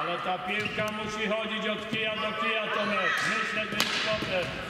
Ale ta piłka musi chodzić od kija do kija, Tomek. Myślę, że jest potem.